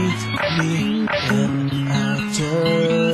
leave me in after.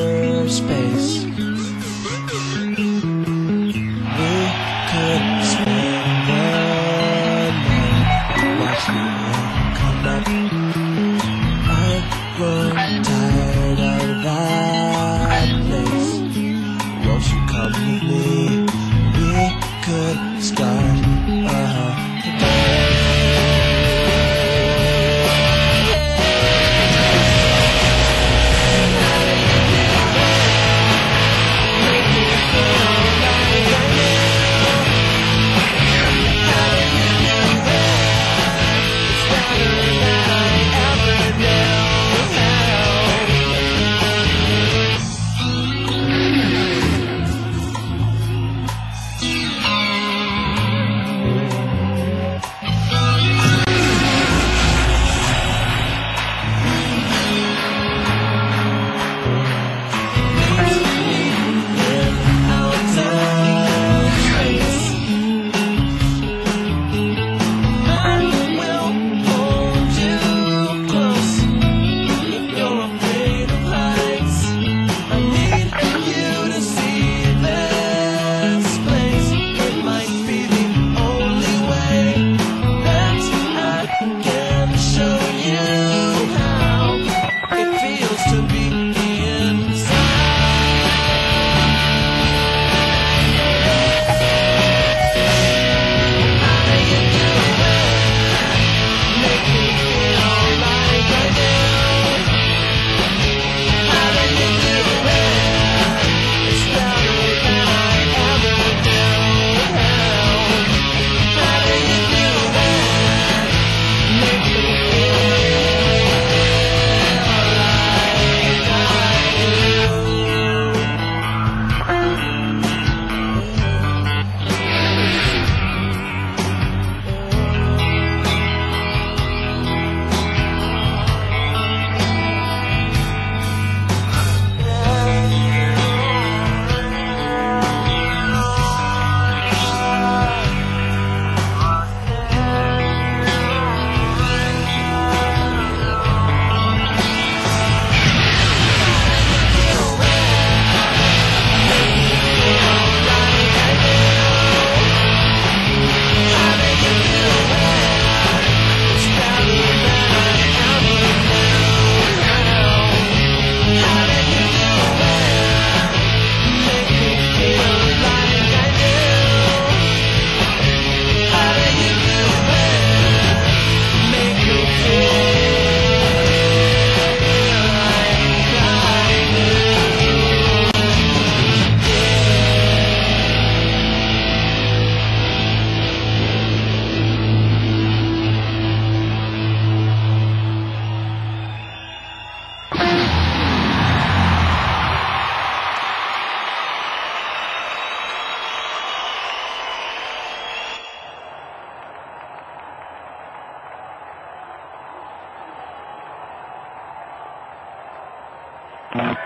Mm-hmm.